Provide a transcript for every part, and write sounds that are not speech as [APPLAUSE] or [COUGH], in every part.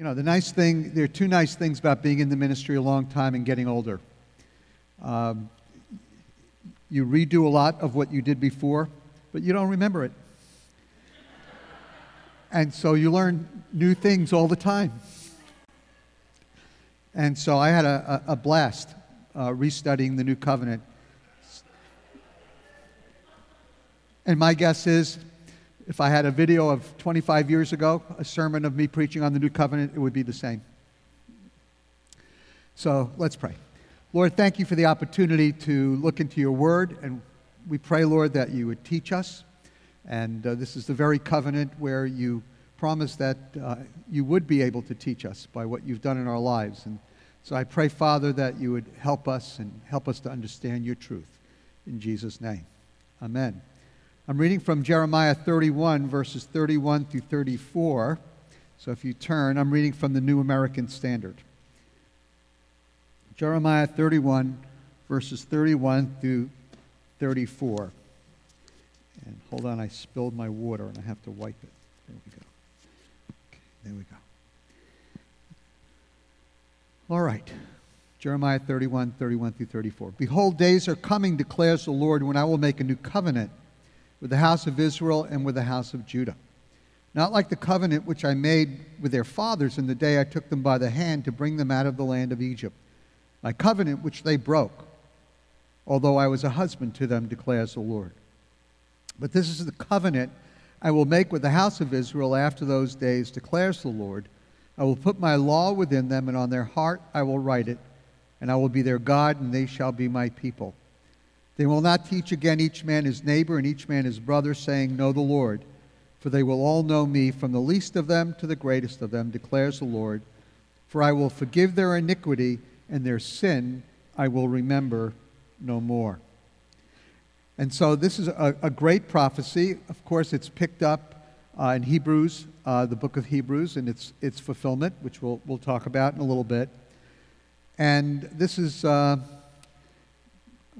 You know, the nice thing, there are two nice things about being in the ministry a long time and getting older. Um, you redo a lot of what you did before, but you don't remember it. And so you learn new things all the time. And so I had a, a, a blast uh, restudying the New Covenant. And my guess is if I had a video of 25 years ago, a sermon of me preaching on the New Covenant, it would be the same. So let's pray. Lord, thank you for the opportunity to look into your word. And we pray, Lord, that you would teach us. And uh, this is the very covenant where you promised that uh, you would be able to teach us by what you've done in our lives. And so I pray, Father, that you would help us and help us to understand your truth. In Jesus' name. Amen. I'm reading from Jeremiah 31, verses 31 through 34. So if you turn, I'm reading from the New American Standard. Jeremiah 31, verses 31 through 34. And hold on, I spilled my water and I have to wipe it. There we go. There we go. All right. Jeremiah 31, 31 through 34. Behold, days are coming, declares the Lord, when I will make a new covenant with the house of Israel and with the house of Judah. Not like the covenant which I made with their fathers in the day I took them by the hand to bring them out of the land of Egypt. My covenant which they broke, although I was a husband to them, declares the Lord. But this is the covenant I will make with the house of Israel after those days, declares the Lord. I will put my law within them, and on their heart I will write it, and I will be their God, and they shall be my people. They will not teach again each man his neighbor and each man his brother, saying, Know the Lord. For they will all know me, from the least of them to the greatest of them, declares the Lord. For I will forgive their iniquity, and their sin I will remember no more. And so this is a, a great prophecy. Of course, it's picked up uh, in Hebrews, uh, the book of Hebrews, and its, its fulfillment, which we'll, we'll talk about in a little bit. And this is. Uh,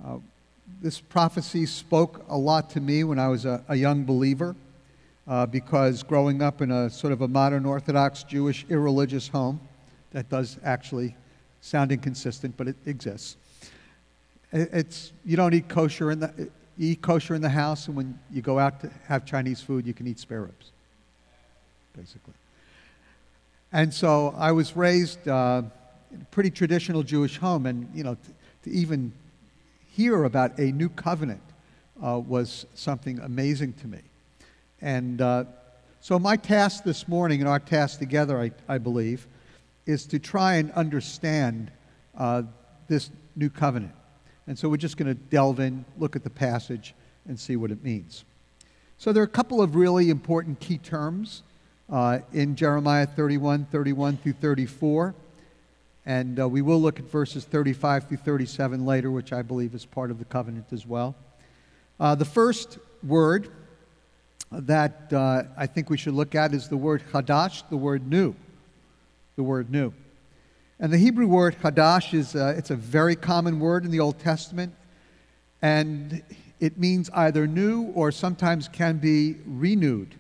uh this prophecy spoke a lot to me when I was a, a young believer, uh, because growing up in a sort of a modern Orthodox Jewish irreligious home, that does actually sound inconsistent, but it exists. It's you don't eat kosher in the eat kosher in the house, and when you go out to have Chinese food, you can eat spare ribs, basically. And so I was raised uh, in a pretty traditional Jewish home, and you know, to even hear about a new covenant uh, was something amazing to me. And uh, so my task this morning, and our task together, I, I believe, is to try and understand uh, this new covenant. And so we're just going to delve in, look at the passage, and see what it means. So there are a couple of really important key terms uh, in Jeremiah 31, 31 through 34. And uh, we will look at verses 35 through 37 later, which I believe is part of the covenant as well. Uh, the first word that uh, I think we should look at is the word chadash, the word new. The word new. And the Hebrew word hadash is uh, it's a very common word in the Old Testament, and it means either new or sometimes can be renewed.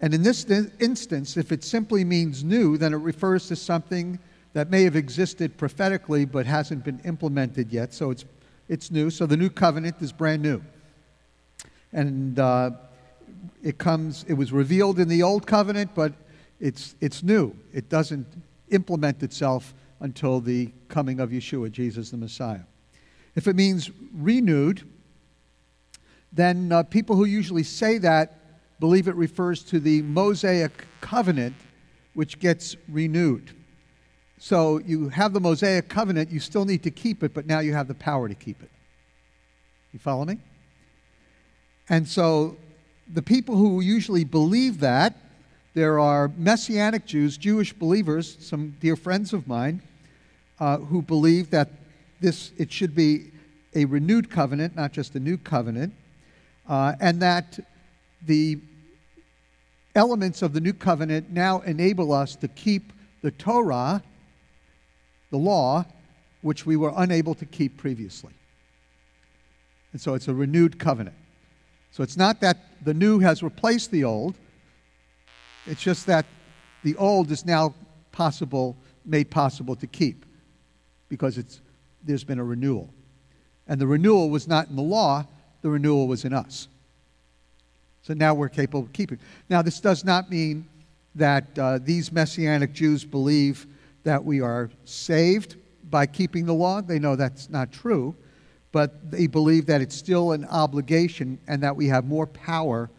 And in this instance, if it simply means new, then it refers to something that may have existed prophetically but hasn't been implemented yet. So it's, it's new. So the new covenant is brand new. And uh, it comes, it was revealed in the old covenant, but it's, it's new. It doesn't implement itself until the coming of Yeshua, Jesus the Messiah. If it means renewed, then uh, people who usually say that believe it refers to the Mosaic covenant, which gets renewed. So you have the Mosaic covenant, you still need to keep it, but now you have the power to keep it. You follow me? And so the people who usually believe that there are Messianic Jews, Jewish believers, some dear friends of mine, uh, who believe that this it should be a renewed covenant, not just a new covenant, uh, and that the elements of the new covenant now enable us to keep the Torah, the law, which we were unable to keep previously. And so it's a renewed covenant. So it's not that the new has replaced the old, it's just that the old is now possible, made possible to keep because it's, there's been a renewal. And the renewal was not in the law, the renewal was in us. So now we're capable of keeping. Now, this does not mean that uh, these Messianic Jews believe that we are saved by keeping the law. They know that's not true, but they believe that it's still an obligation and that we have more power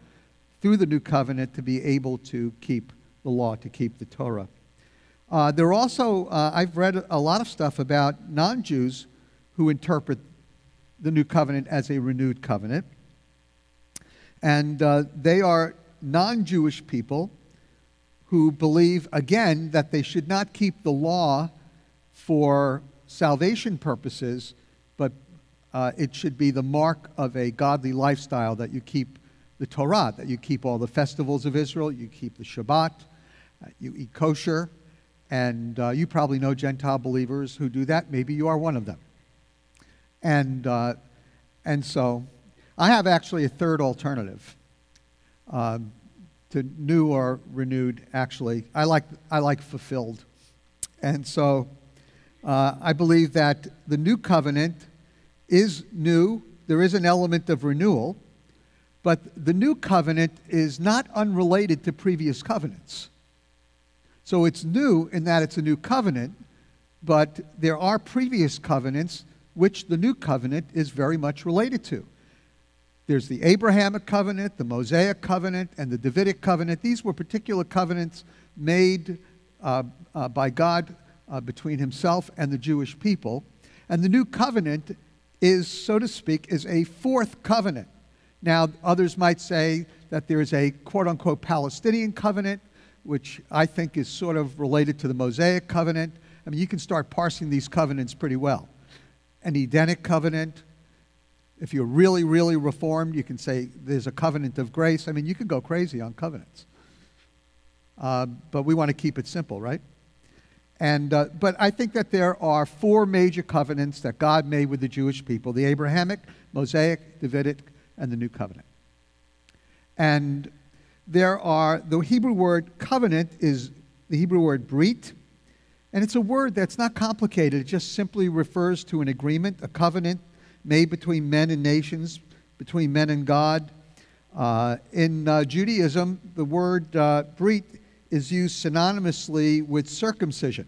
through the new covenant to be able to keep the law, to keep the Torah. Uh, there are also, uh, I've read a lot of stuff about non Jews who interpret the new covenant as a renewed covenant. And uh, they are non Jewish people who believe, again, that they should not keep the law for salvation purposes, but uh, it should be the mark of a godly lifestyle that you keep the Torah, that you keep all the festivals of Israel, you keep the Shabbat, uh, you eat kosher, and uh, you probably know Gentile believers who do that. Maybe you are one of them. And, uh, and so I have actually a third alternative. Um, to new or renewed, actually. I like, I like fulfilled. And so uh, I believe that the new covenant is new. There is an element of renewal, but the new covenant is not unrelated to previous covenants. So it's new in that it's a new covenant, but there are previous covenants which the new covenant is very much related to. There's the Abrahamic covenant, the Mosaic covenant, and the Davidic covenant. These were particular covenants made uh, uh, by God uh, between himself and the Jewish people. And the new covenant is, so to speak, is a fourth covenant. Now, others might say that there is a quote unquote Palestinian covenant, which I think is sort of related to the Mosaic covenant. I mean, you can start parsing these covenants pretty well. An Edenic covenant, if you're really, really reformed, you can say there's a covenant of grace. I mean, you can go crazy on covenants. Uh, but we want to keep it simple, right? And, uh, but I think that there are four major covenants that God made with the Jewish people the Abrahamic, Mosaic, Davidic, and the New Covenant. And there are, the Hebrew word covenant is the Hebrew word brit, and it's a word that's not complicated. It just simply refers to an agreement, a covenant made between men and nations, between men and God. Uh, in uh, Judaism, the word uh, brit is used synonymously with circumcision.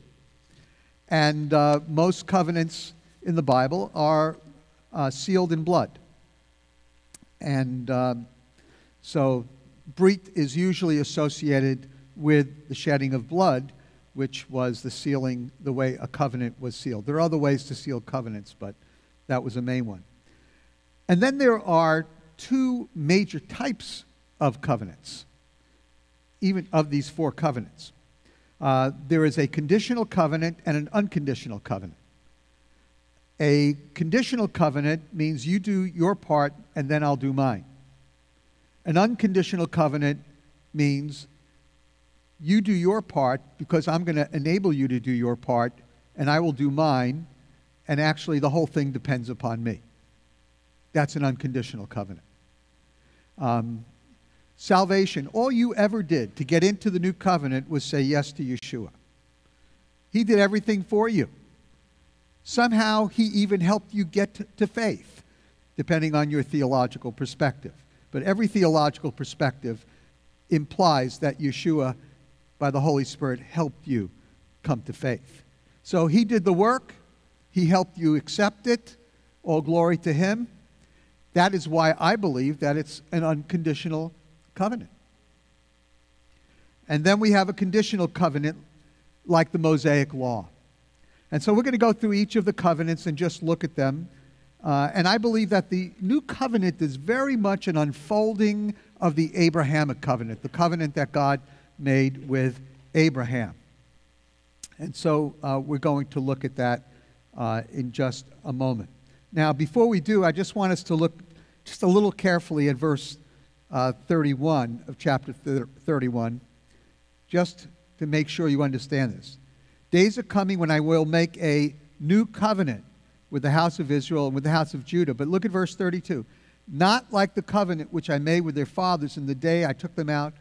And uh, most covenants in the Bible are uh, sealed in blood. And um, so, brit is usually associated with the shedding of blood, which was the sealing, the way a covenant was sealed. There are other ways to seal covenants, but that was a main one. And then there are two major types of covenants, even of these four covenants. Uh, there is a conditional covenant and an unconditional covenant. A conditional covenant means you do your part and then I'll do mine. An unconditional covenant means you do your part because I'm going to enable you to do your part and I will do mine and actually the whole thing depends upon me. That's an unconditional covenant. Um, salvation, all you ever did to get into the new covenant was say yes to Yeshua. He did everything for you. Somehow, he even helped you get to, to faith, depending on your theological perspective. But every theological perspective implies that Yeshua, by the Holy Spirit, helped you come to faith. So he did the work, he helped you accept it. All glory to Him. That is why I believe that it's an unconditional covenant. And then we have a conditional covenant like the Mosaic Law. And so we're going to go through each of the covenants and just look at them. Uh, and I believe that the new covenant is very much an unfolding of the Abrahamic covenant, the covenant that God made with Abraham. And so uh, we're going to look at that uh, in just a moment. Now, before we do, I just want us to look just a little carefully at verse uh, 31 of chapter 31, just to make sure you understand this. Days are coming when I will make a new covenant with the house of Israel and with the house of Judah. But look at verse 32. Not like the covenant which I made with their fathers in the day I took them out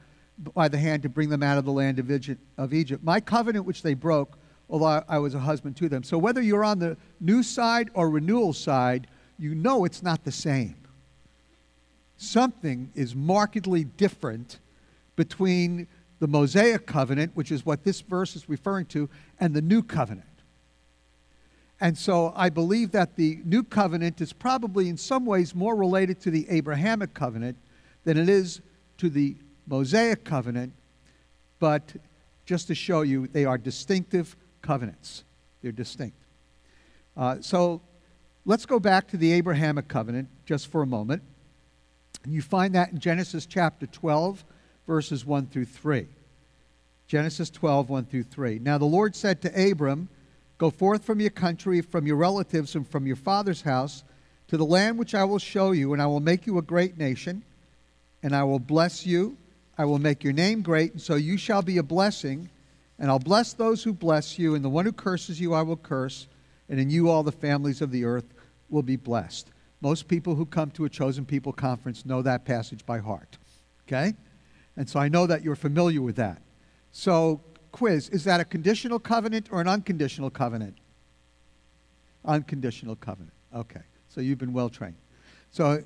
by the hand to bring them out of the land of Egypt, of Egypt. My covenant which they broke, although I was a husband to them. So whether you're on the new side or renewal side, you know it's not the same. Something is markedly different between the Mosaic covenant, which is what this verse is referring to, and the new covenant. And so I believe that the new covenant is probably in some ways more related to the Abrahamic covenant than it is to the Mosaic covenant, but just to show you, they are distinctive covenants. They're distinct. Uh, so let's go back to the Abrahamic covenant just for a moment. And you find that in Genesis chapter 12, verses 1 through 3. Genesis 12, 1 through 3. Now the Lord said to Abram, Go forth from your country, from your relatives, and from your father's house to the land which I will show you, and I will make you a great nation, and I will bless you. I will make your name great, and so you shall be a blessing. And I'll bless those who bless you, and the one who curses you I will curse, and in you all the families of the earth will be blessed. Most people who come to a chosen people conference know that passage by heart. Okay? And so I know that you're familiar with that. So quiz is that a conditional covenant or an unconditional covenant? Unconditional covenant. Okay. So you've been well trained. So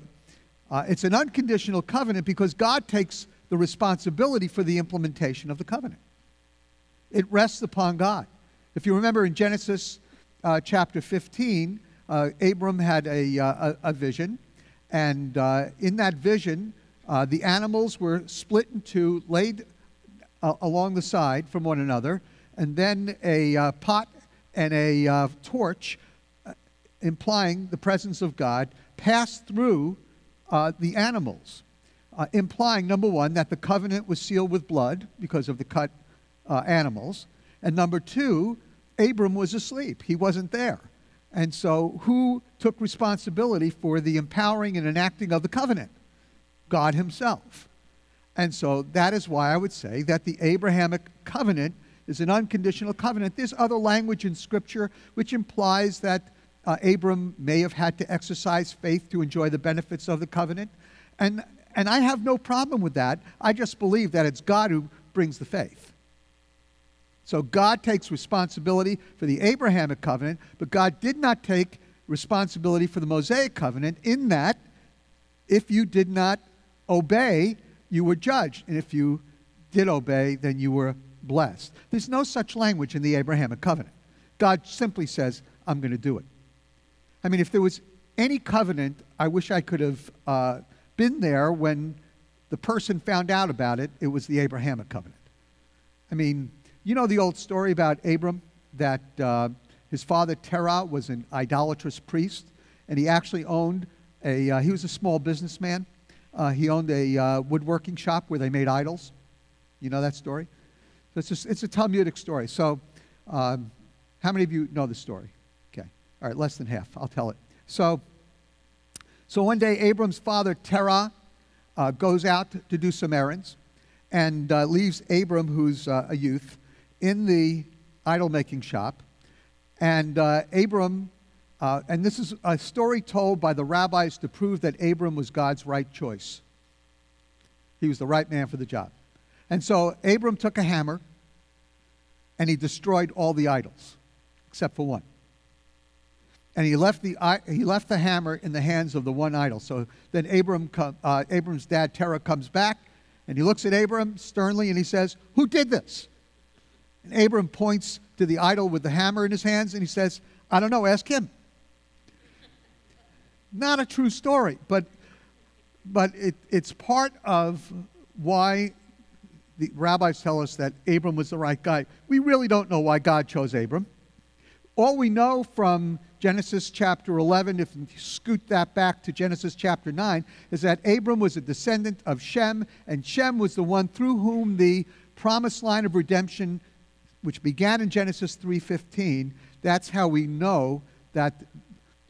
uh, it's an unconditional covenant because God takes the responsibility for the implementation of the covenant. It rests upon God. If you remember in Genesis uh, chapter 15, uh, Abram had a, uh, a, vision, and uh, in that vision, uh, the animals were split into, laid uh, along the side from one another, and then a pot and a torch, implying the presence of God, passed through the animals, implying, number one, that the covenant was sealed with blood because of the cut animals, and number two, Abram was asleep. He wasn't there. And so, who took responsibility for the empowering and enacting of the covenant? God Himself. And so that is why I would say that the Abrahamic covenant is an unconditional covenant. There's other language in Scripture which implies that uh, Abram may have had to exercise faith to enjoy the benefits of the covenant. And, and I have no problem with that. I just believe that it's God who brings the faith. So God takes responsibility for the Abrahamic covenant, but God did not take responsibility for the Mosaic covenant in that if you did not obey, you were judged. And if you did obey, then you were blessed. There's no such language in the Abrahamic covenant. God simply says, I'm going to do it. I mean, if there was any covenant, I wish I could have uh, been there when the person found out about it. It was the Abrahamic covenant. I mean, you know the old story about Abram that uh, his father Terah was an idolatrous priest, and he actually owned a, uh, he was a small businessman uh, he owned a uh, woodworking shop where they made idols. You know that story? So it's, just, it's a Talmudic story. So, um, how many of you know the story? Okay. All right, less than half. I'll tell it. So, so one day, Abram's father, Terah, uh, goes out to do some errands and uh, leaves Abram, who's a youth, in the idol making shop. And uh, Abram uh, and this is a story told by the rabbis to prove that Abram was God's right choice. He was the right man for the job. And so Abram took a hammer and he destroyed all the idols except for one. And he left the, he left the hammer in the hands of the one idol. So then Abram, uh, Abram's dad, Terah, comes back and he looks at Abram sternly and he says, Who did this? And Abram points to the idol with the hammer in his hands and he says, I don't know, ask him. Not a true story, but, but it, it's part of why the rabbis tell us that Abram was the right guy. We really don't know why God chose Abram. All we know from Genesis chapter 11, if you scoot that back to Genesis chapter 9, is that Abram was a descendant of Shem, and Shem was the one through whom the promised line of redemption, which began in Genesis 3.15, that's how we know that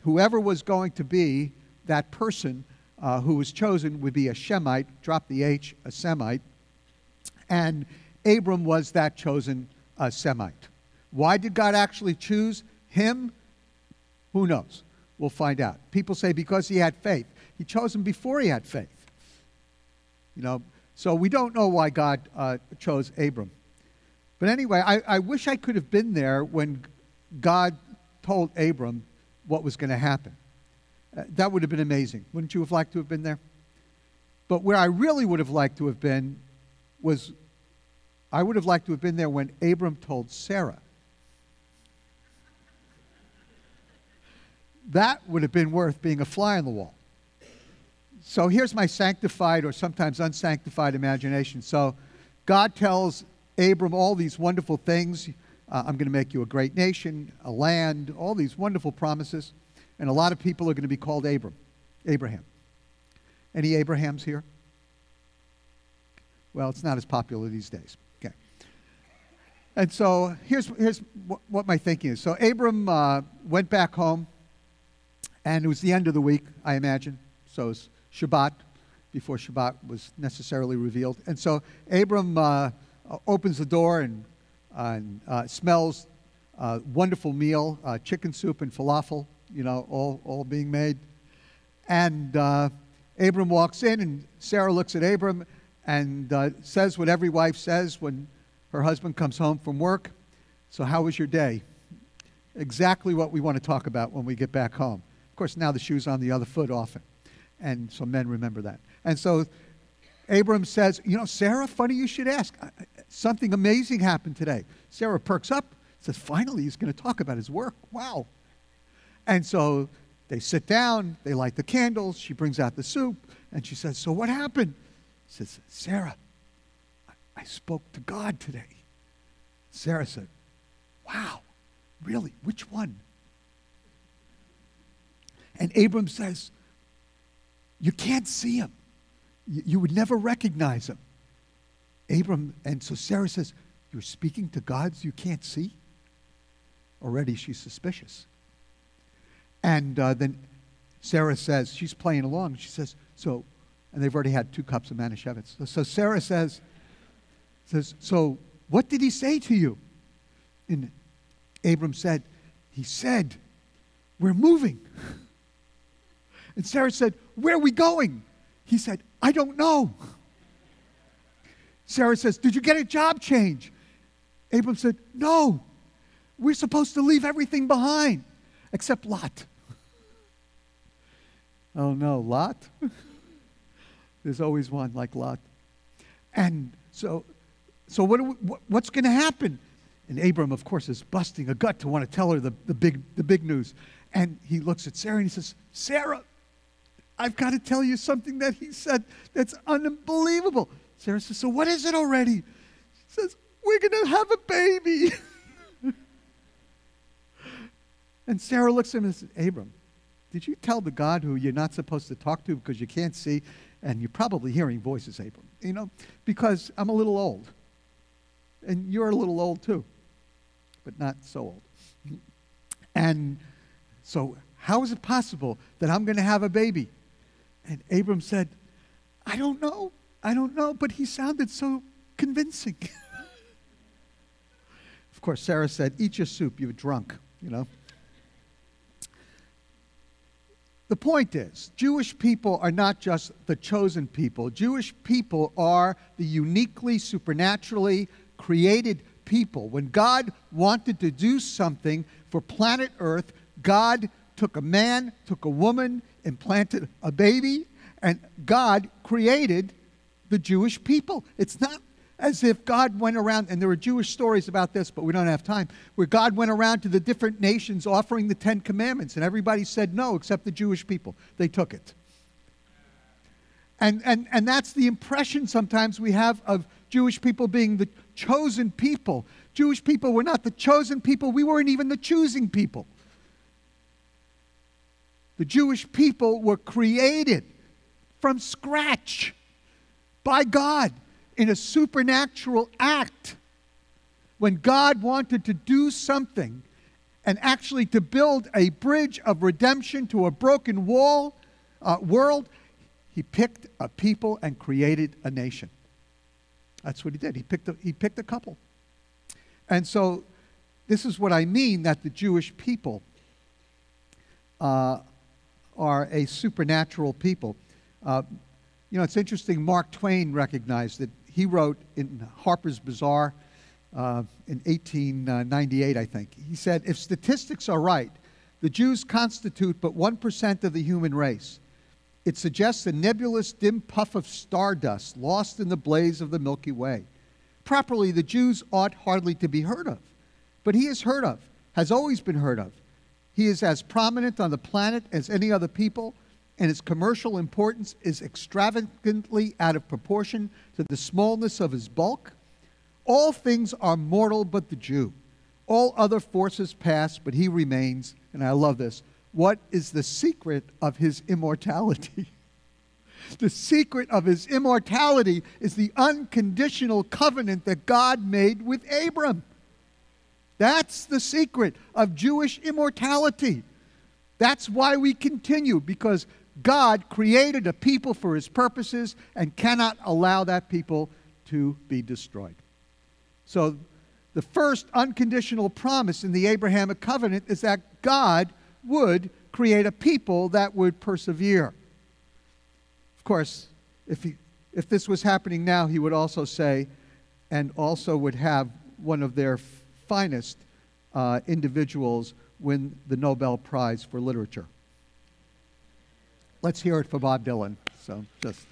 whoever was going to be that person uh, who was chosen would be a Shemite, drop the H, a Semite. And Abram was that chosen uh, Semite. Why did God actually choose him? Who knows? We'll find out. People say because he had faith. He chose him before he had faith. You know, So we don't know why God uh, chose Abram. But anyway, I, I wish I could have been there when God told Abram what was going to happen. Uh, that would have been amazing. Wouldn't you have liked to have been there? But where I really would have liked to have been was I would have liked to have been there when Abram told Sarah. That would have been worth being a fly on the wall. So here's my sanctified or sometimes unsanctified imagination. So God tells Abram all these wonderful things. Uh, I'm going to make you a great nation, a land, all these wonderful promises. And a lot of people are going to be called Abram, Abraham. Any Abrahams here? Well, it's not as popular these days. Okay. And so here's, here's what my thinking is. So Abram uh, went back home, and it was the end of the week, I imagine. So it's Shabbat, before Shabbat was necessarily revealed. And so Abram uh, opens the door and, and uh, smells a wonderful meal, uh, chicken soup and falafel, you know, all, all being made. And uh, Abram walks in, and Sarah looks at Abram and uh, says what every wife says when her husband comes home from work. So, how was your day? Exactly what we want to talk about when we get back home. Of course, now the shoe's on the other foot often. And so men remember that. And so Abram says, You know, Sarah, funny you should ask. Something amazing happened today. Sarah perks up, says, Finally, he's going to talk about his work. Wow. And so they sit down, they light the candles, she brings out the soup, and she says, So what happened? He says, Sarah, I spoke to God today. Sarah said, Wow, really? Which one? And Abram says, You can't see him. You would never recognize him. Abram, and so Sarah says, You're speaking to gods you can't see? Already she's suspicious. And uh, then Sarah says, she's playing along. She says, so, and they've already had two cups of Manischewitz. So, so Sarah says, says, so what did he say to you? And Abram said, he said, we're moving. [LAUGHS] And Sarah said, where are we going? He said, I don't know. Sarah says, Did you get a job change? Abram said, No. We're supposed to leave everything behind except Lot. [LAUGHS] oh no, Lot? [LAUGHS] There's always one like Lot. And so, so what, what's going to happen? And Abram, of course, is busting a gut to want to tell her the, the, big, the big news. And he looks at Sarah and he says, Sarah, I've got to tell you something that he said that's unbelievable. Sarah says, So what is it already? She says, We're going to have a baby. [LAUGHS] and Sarah looks at him and says, Abram, did you tell the God who you're not supposed to talk to because you can't see? And you're probably hearing voices, Abram. You know, because I'm a little old. And you're a little old too, but not so old. And so, how is it possible that I'm going to have a baby? And Abram said, I don't know. I don't know, but he sounded so convincing. [LAUGHS] of course, Sarah said, Eat your soup, you're drunk, you know. The point is, Jewish people are not just the chosen people. Jewish people are the uniquely, supernaturally created people. When God wanted to do something for planet Earth, God took a man, took a woman, implanted a baby, and God created the Jewish people. It's not as if God went around, and there are Jewish stories about this, but we don't have time, where God went around to the different nations offering the Ten Commandments, and everybody said no except the Jewish people. They took it. And, and, and that's the impression sometimes we have of Jewish people being the chosen people. Jewish people were not the chosen people, we weren't even the choosing people. The Jewish people were created from scratch by God in a supernatural act. When God wanted to do something and actually to build a bridge of redemption to a broken wall uh, world, he picked a people and created a nation. That's what he did. He picked a, he picked a couple. And so this is what I mean that the Jewish people uh, are a supernatural people. Uh, You know, it's interesting, Mark Twain recognized that he wrote in Harper's Bazaar uh, in 1898, I think. He said, If statistics are right, the Jews constitute but 1% of the human race. It suggests a nebulous, dim puff of stardust lost in the blaze of the Milky Way. Properly, the Jews ought hardly to be heard of. But he is heard of, has always been heard of. He is as prominent on the planet as any other people, and his commercial importance is extravagantly out of proportion to the smallness of his bulk. All things are mortal but the Jew. All other forces pass, but he remains. And I love this. What is the secret of his immortality? [LAUGHS] the secret of his immortality is the unconditional covenant that God made with Abram. That's the secret of Jewish immortality. That's why we continue, because God created a people for his purposes and cannot allow that people to be destroyed. So, the first unconditional promise in the Abrahamic covenant is that God would create a people that would persevere. Of course, if, he, if this was happening now, he would also say, and also would have one of their finest uh, individuals win the Nobel Prize for Literature. Let's hear it for Bob Dylan. So just,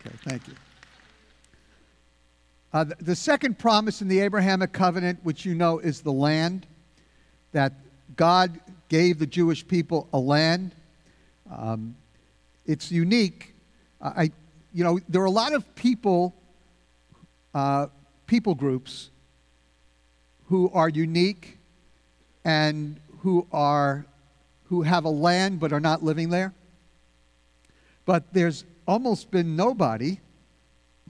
okay, thank you. Uh, the, the second promise in the Abrahamic covenant, which you know is the land, that God gave the Jewish people a land. Um, it's unique. I, you know, there are a lot of people, uh, people groups who are unique and who are who have a land but are not living there. But there's almost been nobody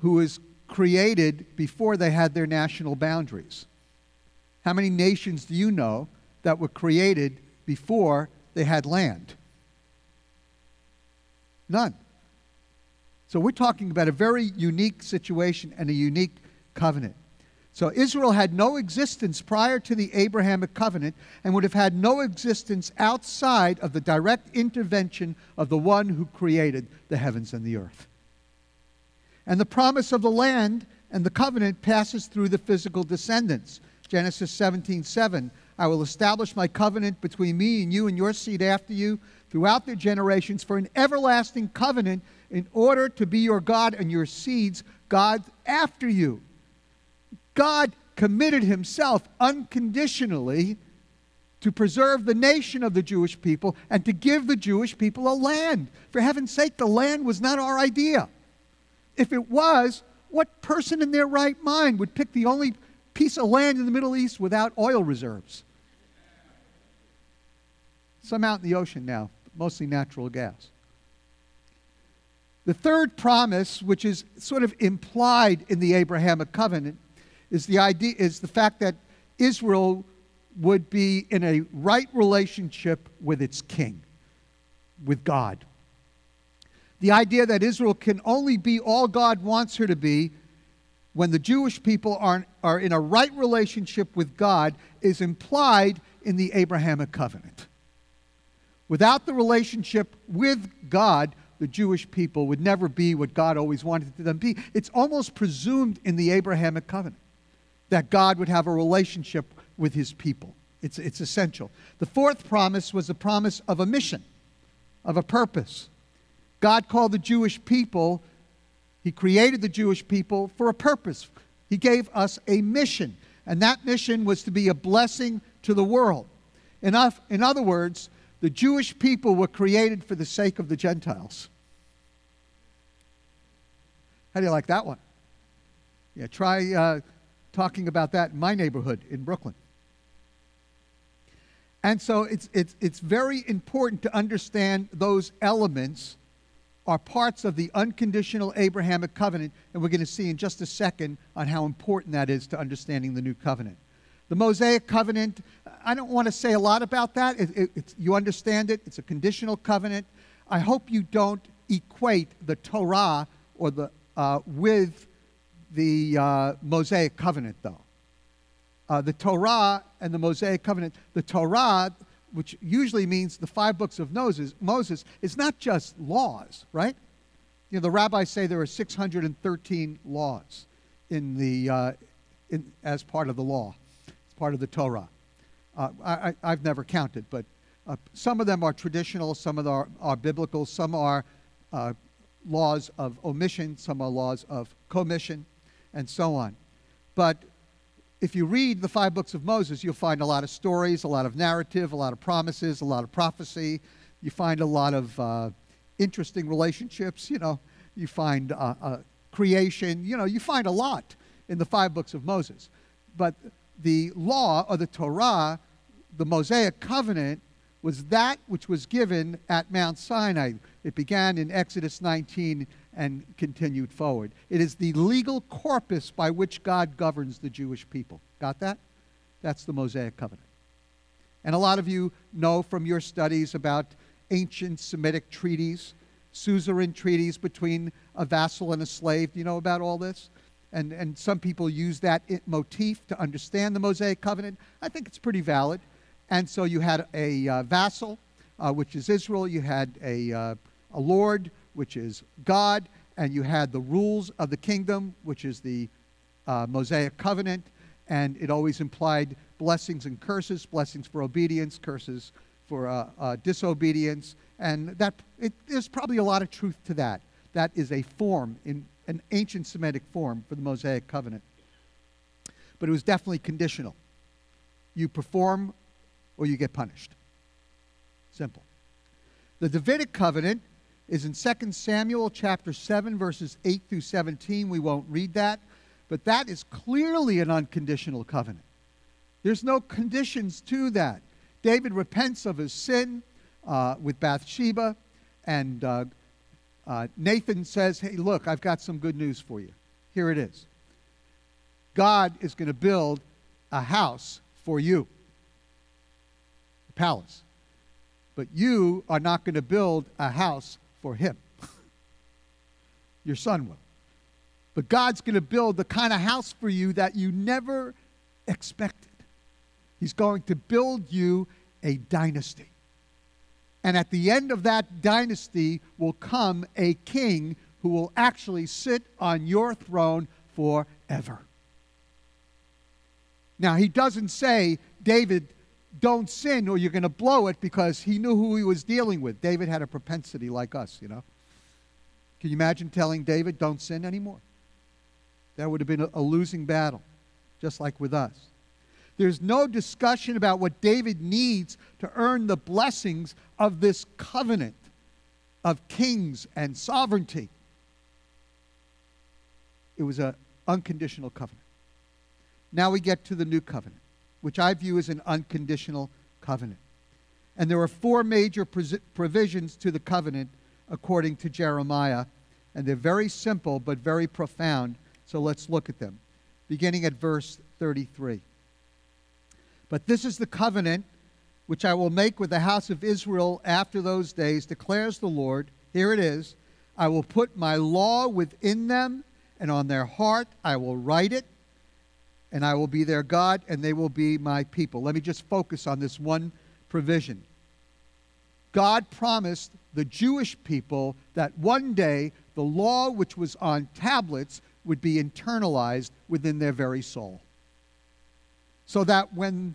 who is created before they had their national boundaries. How many nations do you know that were created before they had land? None. So we're talking about a very unique situation and a unique covenant. So Israel had no existence prior to the Abrahamic covenant and would have had no existence outside of the direct intervention of the one who created the heavens and the earth. And the promise of the land and the covenant passes through the physical descendants. Genesis 17 7. I will establish my covenant between me and you and your seed after you throughout their generations for an everlasting covenant in order to be your God and your seeds, God after you. God committed himself unconditionally to preserve the nation of the Jewish people and to give the Jewish people a land. For heaven's sake, the land was not our idea. If it was, what person in their right mind would pick the only piece of land in the Middle East without oil reserves? Some out in the ocean now, mostly natural gas. The third promise, which is sort of implied in the Abrahamic covenant, is the idea is the fact that Israel would be in a right relationship with its king, with God. The idea that Israel can only be all God wants her to be when the Jewish people are, are in a right relationship with God is implied in the Abrahamic covenant. Without the relationship with God, the Jewish people would never be what God always wanted them to be. It's almost presumed in the Abrahamic covenant that God would have a relationship with his people. It's, it's essential. The fourth promise was the promise of a mission, of a purpose. God called the Jewish people, He created the Jewish people for a purpose. He gave us a mission, and that mission was to be a blessing to the world. In, in other words, the Jewish people were created for the sake of the Gentiles. How do you like that one? Yeah, try. Uh, talking about that in my neighborhood in Brooklyn. And so it's, it's, it's very important to understand those elements are parts of the unconditional Abrahamic covenant, and we're going to see in just a second on how important that is to understanding the new covenant. The Mosaic covenant, I don't want to say a lot about that. It, it, you understand it, it's a conditional covenant. I hope you don't equate the Torah or the, uh, with the uh, Mosaic covenant, though. Uh, the Torah and the Mosaic covenant, the Torah, which usually means the five books of Moses, Moses is not just laws, right? you know, the rabbis say there are 613 laws in the, uh, in, as part of the law, as part of the Torah. Uh, I, have never counted, but uh, some of them are traditional, some of them are, are biblical, some are uh, laws of omission, some are laws of commission, and so on. But if you read the five books of Moses, you'll find a lot of stories, a lot of narrative, a lot of promises, a lot of prophecy. You find a lot of uh, interesting relationships. You know, you find uh, uh, creation. You know, you find a lot in the five books of Moses. But the law or the Torah, the Mosaic covenant, was that which was given at Mount Sinai. It began in Exodus 19 and continued forward. It is the legal corpus by which God governs the Jewish people. Got that? That's the Mosaic covenant. And a lot of you know from your studies about ancient Semitic treaties, suzerain treaties between a vassal and a slave. Do you know about all this? And, and some people use that motif to understand the Mosaic covenant. I think it's pretty valid. And so you had a uh, vassal, uh, which is Israel. You had a, uh, a lord, which is God. And you had the rules of the kingdom, which is the uh, Mosaic covenant. And it always implied blessings and curses blessings for obedience, curses for uh, uh, disobedience. And that, it, there's probably a lot of truth to that. That is a form, in an ancient Semitic form for the Mosaic covenant. But it was definitely conditional. You perform or you get punished. Simple. The Davidic covenant is in 2 Samuel chapter 7 verses 8 through 17. We won't read that, but that is clearly an unconditional covenant. There's no conditions to that. David repents of his sin uh, with Bathsheba, and uh, uh, Nathan says, Hey, look, I've got some good news for you. Here it is God is going to build a house for you, a palace. But you are not going to build a house for him. [LAUGHS] Your son will. But God's going to build the kind of house for you that you never expected. He's going to build you a dynasty. And at the end of that dynasty will come a king who will actually sit on your throne forever. Now, he doesn't say, David, don't sin or you're going to blow it because he knew who he was dealing with. David had a propensity like us, you know. Can you imagine telling David, don't sin anymore? That would have been a, losing battle, just like with us. There's no discussion about what David needs to earn the blessings of this covenant of kings and sovereignty. It was an unconditional covenant. Now we get to the new covenant, which I view as an unconditional covenant. And there are four major provisions to the covenant according to Jeremiah, and they're very simple but very profound. So let's look at them, beginning at verse 33. But this is the covenant which I will make with the house of Israel after those days, declares the Lord. Here it is I will put my law within them, and on their heart I will write it, and I will be their God, and they will be my people. Let me just focus on this one provision. God promised the Jewish people that one day the law which was on tablets would be internalized within their very soul so that when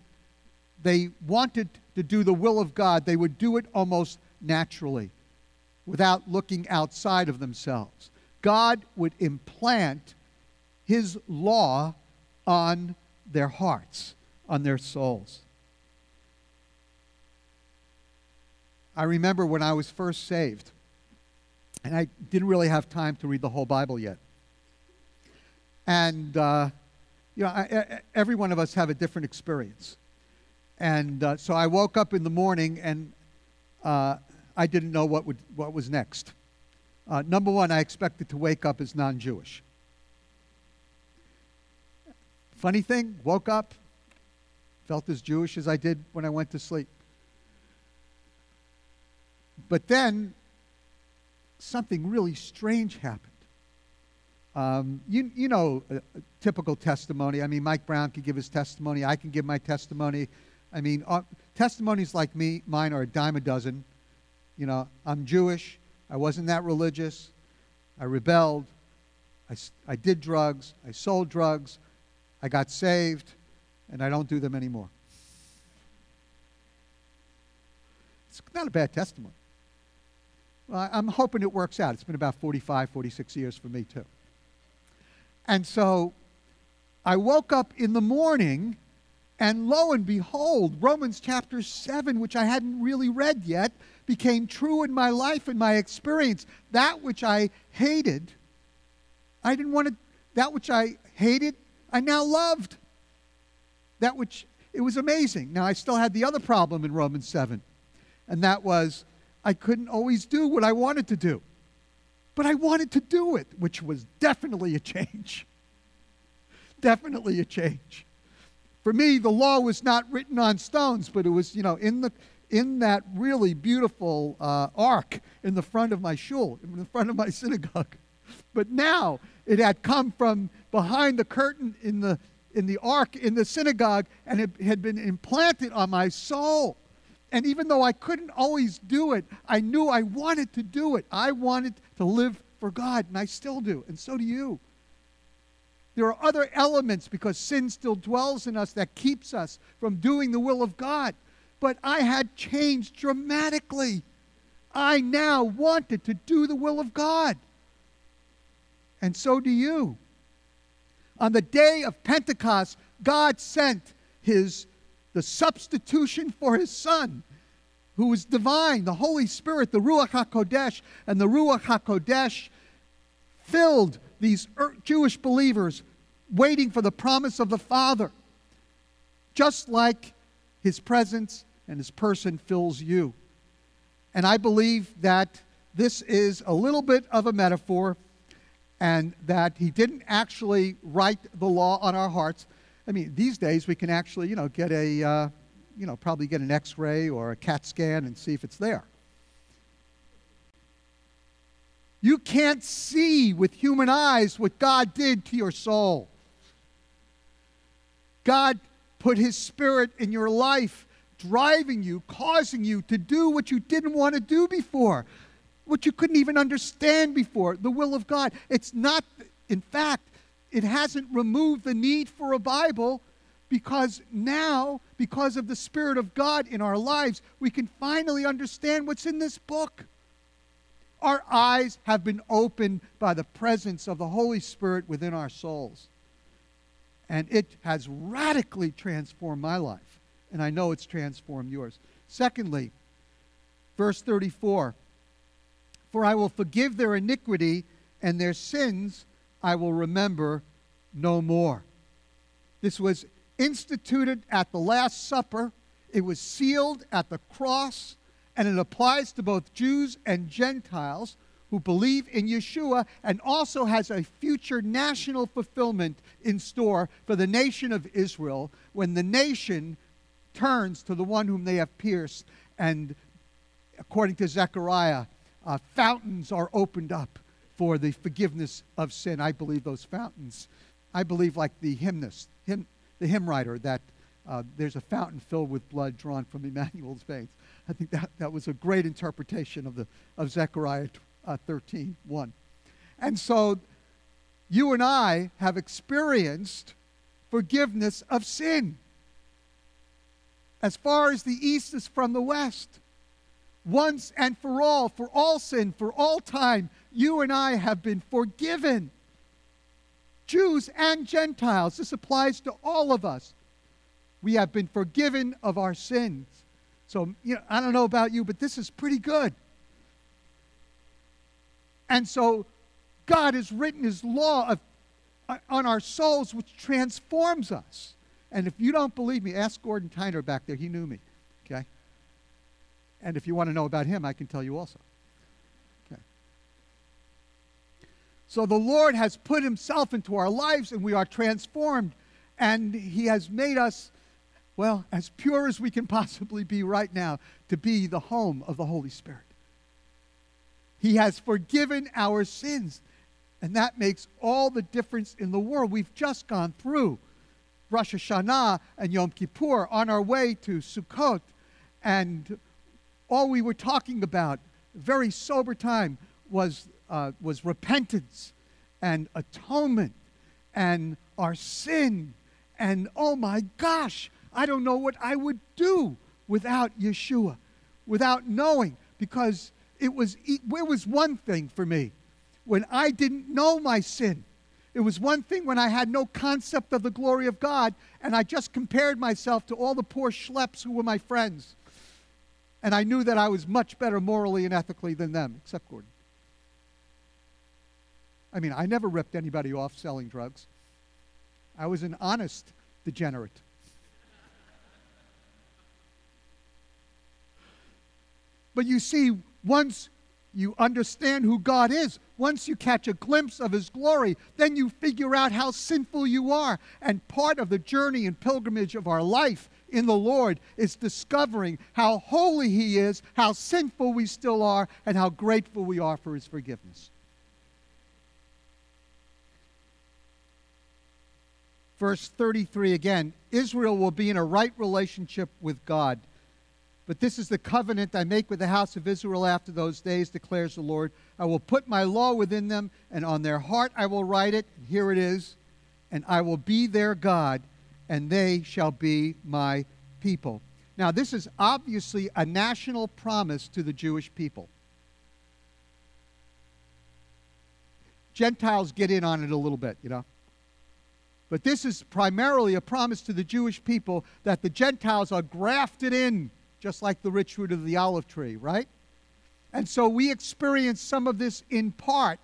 they wanted to do the will of God, they would do it almost naturally without looking outside of themselves. God would implant His law on their hearts, on their souls. I remember when I was first saved, and I didn't really have time to read the whole Bible yet. And uh, you know, I, every one of us have a different experience. And uh, so I woke up in the morning and uh, I didn't know what, would, what was next. Uh, number one, I expected to wake up as non Jewish. Funny thing, woke up, felt as Jewish as I did when I went to sleep. But then something really strange happened. Um, you, you know, typical testimony. I mean, Mike Brown can give his testimony. I can give my testimony. I mean, uh, testimonies like me, mine are a dime a dozen. You know, I'm Jewish. I wasn't that religious. I rebelled. I, I did drugs. I sold drugs. I got saved, and I don't do them anymore. It's not a bad testimony. Well, I'm hoping it works out. It's been about 45, 46 years for me, too. And so I woke up in the morning, and lo and behold, Romans chapter 7, which I hadn't really read yet, became true in my life and my experience. That which I hated, I didn't want to, that which I hated, I now loved. That which, it was amazing. Now, I still had the other problem in Romans 7, and that was I couldn't always do what I wanted to do. But I wanted to do it, which was definitely a change. [LAUGHS] definitely a change. For me, the law was not written on stones, but it was, you know, in, the, in that really beautiful uh, ark in the front of my shul, in the front of my synagogue. But now it had come from behind the curtain in the, in the ark in the synagogue and it had been implanted on my soul. And even though I couldn't always do it, I knew I wanted to do it. I wanted to live for God, and I still do, and so do you. There are other elements because sin still dwells in us that keeps us from doing the will of God. But I had changed dramatically. I now wanted to do the will of God. And so do you. On the day of Pentecost, God sent his the substitution for his son, who was divine, the Holy Spirit, the Ruach HaKodesh, and the Ruach HaKodesh filled these er, Jewish believers waiting for the promise of the Father, just like his presence and his person fills you. And I believe that this is a little bit of a metaphor and that he didn't actually write the law on our hearts, I mean, these days we can actually, you know, get a, uh, you know, probably get an x ray or a CAT scan and see if it's there. You can't see with human eyes what God did to your soul. God put His Spirit in your life, driving you, causing you to do what you didn't want to do before, what you couldn't even understand before the will of God. It's not, in fact, it hasn't removed the need for a Bible because now, because of the Spirit of God in our lives, we can finally understand what's in this book. Our eyes have been opened by the presence of the Holy Spirit within our souls. And it has radically transformed my life. And I know it's transformed yours. Secondly, verse 34 For I will forgive their iniquity and their sins I will remember no more. This was instituted at the Last Supper, it was sealed at the cross, and it applies to both Jews and Gentiles who believe in Yeshua and also has a future national fulfillment in store for the nation of Israel when the nation turns to the one whom they have pierced. And according to Zechariah, uh, fountains are opened up for the forgiveness of sin. I believe those fountains, I believe like the hymnist, hymn, the hymn writer, that uh, there's a fountain filled with blood drawn from Emmanuel's veins. I think that, that was a great interpretation of, the, of Zechariah uh, 13, 1. And so you and I have experienced forgiveness of sin. As far as the east is from the west, once and for all, for all sin, for all time, you and I have been forgiven. Jews and Gentiles, this applies to all of us. We have been forgiven of our sins. So, you know, I don't know about you, but this is pretty good. And so, God has written His law of, uh, on our souls, which transforms us. And if you don't believe me, ask Gordon Tyner back there. He knew me. Okay? And if you want to know about him, I can tell you also. Okay. So the Lord has put himself into our lives and we are transformed. And he has made us, well, as pure as we can possibly be right now to be the home of the Holy Spirit. He has forgiven our sins. And that makes all the difference in the world. We've just gone through Rosh Hashanah and Yom Kippur on our way to Sukkot. And all we were talking about, very sober time, was uh, was repentance and atonement and our sin. And oh my gosh, I don't know what I would do without Yeshua, without knowing, because it was, it was one thing for me when I didn't know my sin. It was one thing when I had no concept of the glory of God and I just compared myself to all the poor schleps who were my friends. And I knew that I was much better morally and ethically than them, except Gordon. I mean, I never ripped anybody off selling drugs. I was an honest degenerate. But you see, once you understand who God is, once you catch a glimpse of His glory, then you figure out how sinful you are. And part of the journey and pilgrimage of our life in the Lord is discovering how holy He is, how sinful we still are, and how grateful we are for His forgiveness. Verse 33 again Israel will be in a right relationship with God but this is the covenant I make with the house of Israel after those days, declares the Lord. I will put my law within them, and on their heart I will write it. And here it is. And I will be their God, and they shall be my people. Now, this is obviously a national promise to the Jewish people. Gentiles get in on it a little bit, you know. But this is primarily a promise to the Jewish people that the Gentiles are grafted in just like the rich fruit of the olive tree, right? And so we experience some of this in part,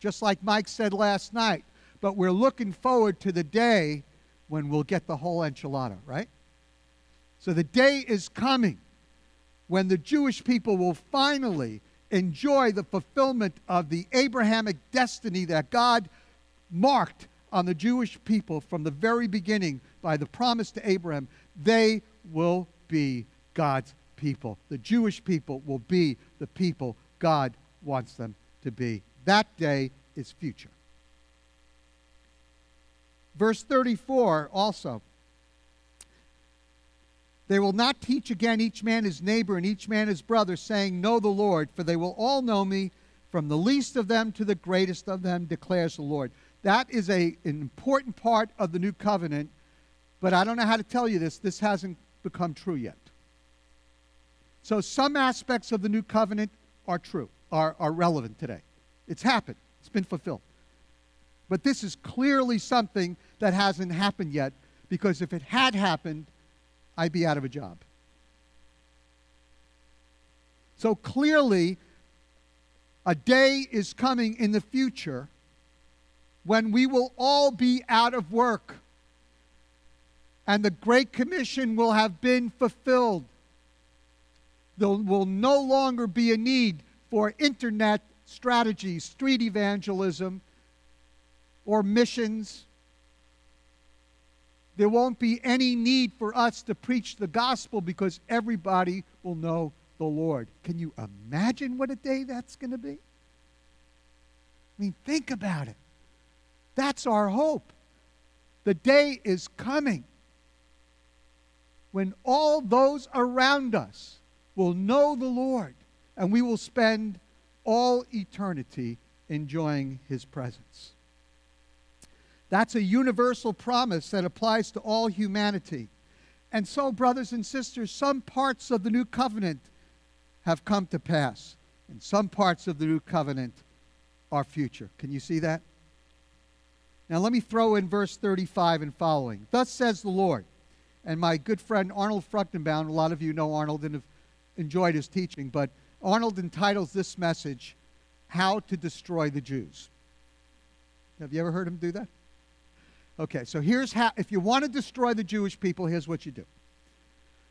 just like Mike said last night. But we're looking forward to the day when we'll get the whole enchilada, right? So the day is coming when the Jewish people will finally enjoy the fulfillment of the Abrahamic destiny that God marked on the Jewish people from the very beginning by the promise to Abraham. They will be God's people. The Jewish people will be the people God wants them to be. That day is future. Verse 34 also. They will not teach again each man his neighbor and each man his brother, saying, Know the Lord, for they will all know me, from the least of them to the greatest of them, declares the Lord. That is a, an important part of the new covenant, but I don't know how to tell you this. This hasn't become true yet. So some aspects of the new covenant are true, are, are relevant today. It's happened, it's been fulfilled. But this is clearly something that hasn't happened yet, because if it had happened, I'd be out of a job. So clearly, a day is coming in the future when we will all be out of work and the Great Commission will have been fulfilled. There will no longer be a need for internet strategies, street evangelism, or missions. There won't be any need for us to preach the gospel because everybody will know the Lord. Can you imagine what a day that's going to be? I mean, think about it. That's our hope. The day is coming when all those around us will know the Lord, and we will spend all eternity enjoying his presence. That's a universal promise that applies to all humanity. And so, brothers and sisters, some parts of the new covenant have come to pass, and some parts of the new covenant are future. Can you see that? Now, let me throw in verse 35 and following. Thus says the Lord. And my good friend Arnold Fruchtenbaum, a lot of you know Arnold and have enjoyed his teaching, but Arnold entitles this message, How to Destroy the Jews. Have you ever heard him do that? Okay, so here's how if you want to destroy the Jewish people, here's what you do.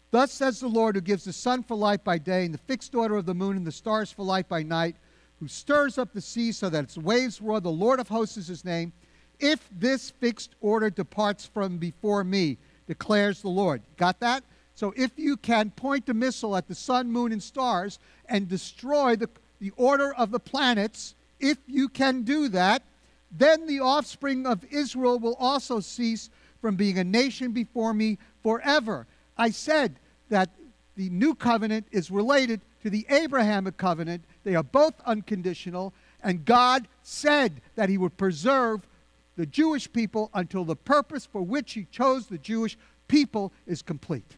Thus says the Lord, who gives the sun for light by day, and the fixed order of the moon, and the stars for light by night, who stirs up the sea so that its waves roar. The Lord of hosts is his name. If this fixed order departs from before me, declares the Lord. Got that? So if you can point a missile at the sun, moon, and stars and destroy the, the order of the planets, if you can do that, then the offspring of Israel will also cease from being a nation before me forever. I said that the new covenant is related to the Abrahamic covenant. They are both unconditional. And God said that he would preserve the Jewish people until the purpose for which he chose the Jewish people is complete.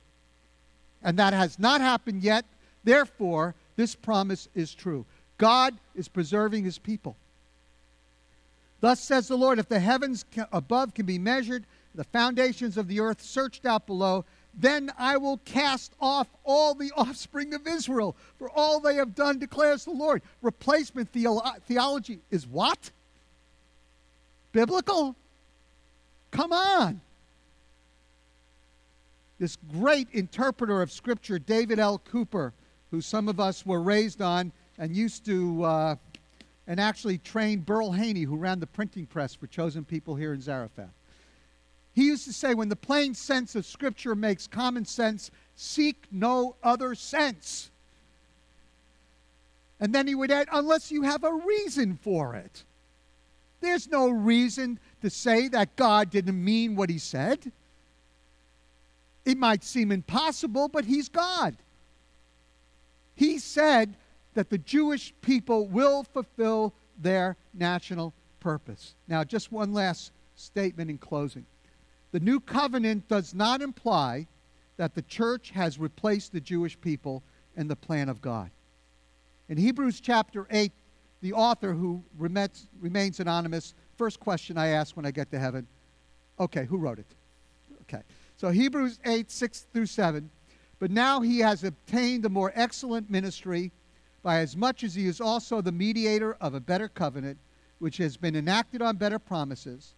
And that has not happened yet. Therefore, this promise is true. God is preserving his people. Thus says the Lord if the heavens above can be measured, the foundations of the earth searched out below, then I will cast off all the offspring of Israel for all they have done, declares the Lord. Replacement theolo- theology is what? Biblical? Come on. This great interpreter of Scripture, David L. Cooper, who some of us were raised on and used to, uh, and actually trained Burl Haney, who ran the printing press for Chosen People here in Zarephath. He used to say, when the plain sense of Scripture makes common sense, seek no other sense. And then he would add, unless you have a reason for it. There's no reason to say that God didn't mean what he said. It might seem impossible, but he's God. He said that the Jewish people will fulfill their national purpose. Now, just one last statement in closing. The new covenant does not imply that the church has replaced the Jewish people in the plan of God. In Hebrews chapter 8, the author, who remains anonymous, first question I ask when I get to heaven okay, who wrote it? Okay. So Hebrews 8, 6 through 7. But now he has obtained a more excellent ministry by as much as he is also the mediator of a better covenant, which has been enacted on better promises.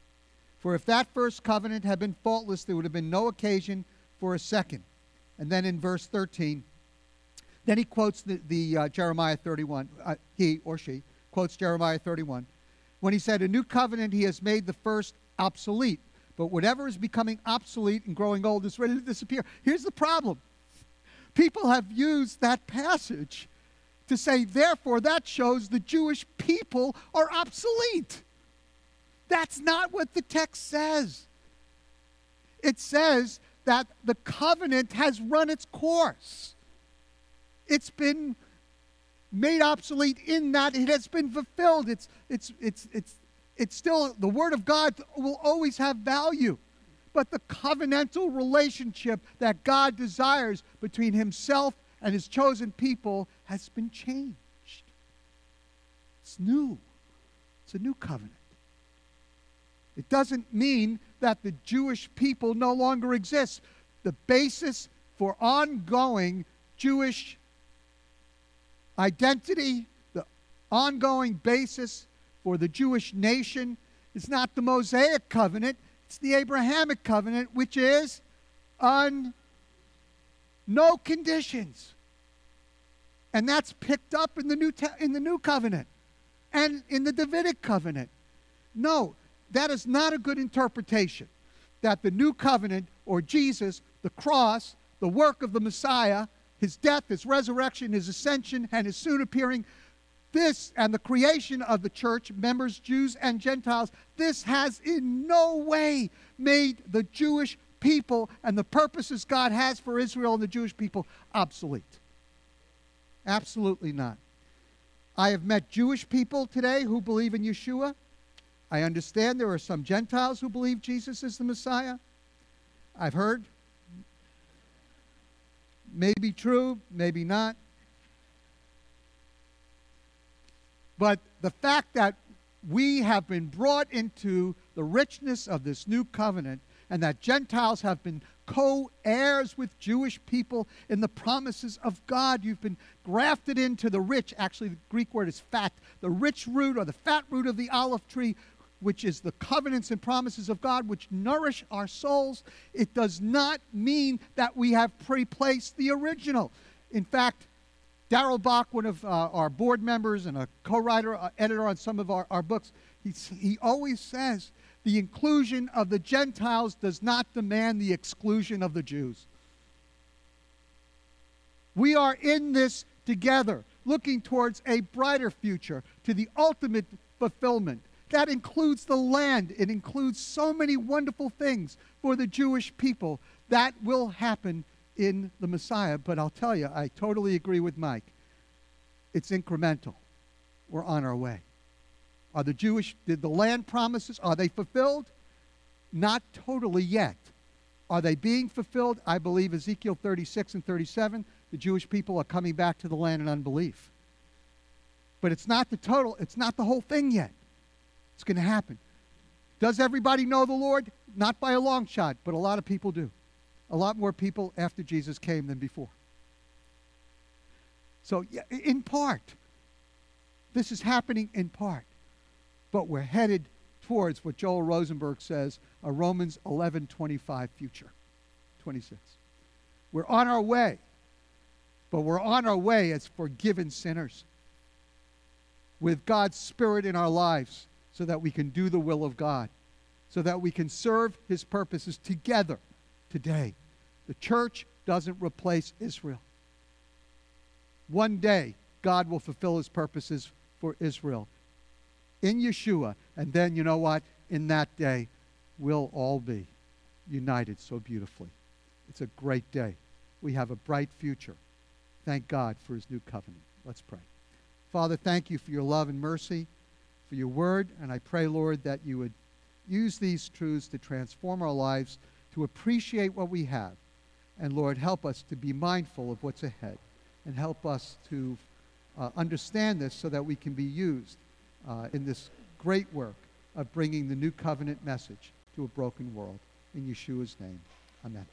For if that first covenant had been faultless, there would have been no occasion for a second. And then in verse 13, then he quotes the, the uh, Jeremiah 31. Uh, he or she quotes Jeremiah 31. When he said, A new covenant he has made the first obsolete. But whatever is becoming obsolete and growing old is ready to disappear. Here's the problem people have used that passage to say, therefore, that shows the Jewish people are obsolete. That's not what the text says. It says that the covenant has run its course. It's been made obsolete in that it has been fulfilled. It's, it's, it's, it's, it's still, the Word of God will always have value. But the covenantal relationship that God desires between Himself and His chosen people has been changed. It's new, it's a new covenant. It doesn't mean that the Jewish people no longer exist. The basis for ongoing Jewish identity, the ongoing basis for the Jewish nation is not the Mosaic covenant, it's the Abrahamic covenant, which is on no conditions. And that's picked up in the new, in the new covenant and in the Davidic covenant. No, that is not a good interpretation. That the new covenant or Jesus, the cross, the work of the Messiah, his death, his resurrection, his ascension, and his soon appearing, this and the creation of the church, members, Jews and Gentiles, this has in no way made the Jewish people and the purposes God has for Israel and the Jewish people obsolete. Absolutely not. I have met Jewish people today who believe in Yeshua. I understand there are some Gentiles who believe Jesus is the Messiah. I've heard. Maybe true, maybe not. But the fact that we have been brought into the richness of this new covenant and that Gentiles have been co heirs with Jewish people in the promises of God. You've been grafted into the rich, actually, the Greek word is fat, the rich root or the fat root of the olive tree, which is the covenants and promises of God, which nourish our souls, it does not mean that we have replaced the original. In fact, Darrell Bock, one of uh, our board members and a co writer, uh, editor on some of our, our books, he, he always says the inclusion of the Gentiles does not demand the exclusion of the Jews. We are in this together, looking towards a brighter future, to the ultimate fulfillment. That includes the land. It includes so many wonderful things for the Jewish people. That will happen in the Messiah. But I'll tell you, I totally agree with Mike. It's incremental. We're on our way. Are the Jewish, did the land promises, are they fulfilled? Not totally yet. Are they being fulfilled? I believe Ezekiel 36 and 37, the Jewish people are coming back to the land in unbelief. But it's not the total, it's not the whole thing yet. It's going to happen. Does everybody know the Lord? Not by a long shot, but a lot of people do. A lot more people after Jesus came than before. So, in part, this is happening in part, but we're headed towards what Joel Rosenberg says a Romans 11:25 future. 26. We're on our way, but we're on our way as forgiven sinners with God's Spirit in our lives so that we can do the will of God, so that we can serve His purposes together today. The church doesn't replace Israel. One day, God will fulfill His purposes for Israel in Yeshua. And then, you know what? In that day, we'll all be united so beautifully. It's a great day. We have a bright future. Thank God for his new covenant. Let's pray. Father, thank you for your love and mercy, for your word, and I pray, Lord, that you would use these truths to transform our lives, to appreciate what we have. And Lord, help us to be mindful of what's ahead, and help us to uh, understand this so that we can be used uh, in this great work of bringing the new covenant message to a broken world. In Yeshua's name, amen.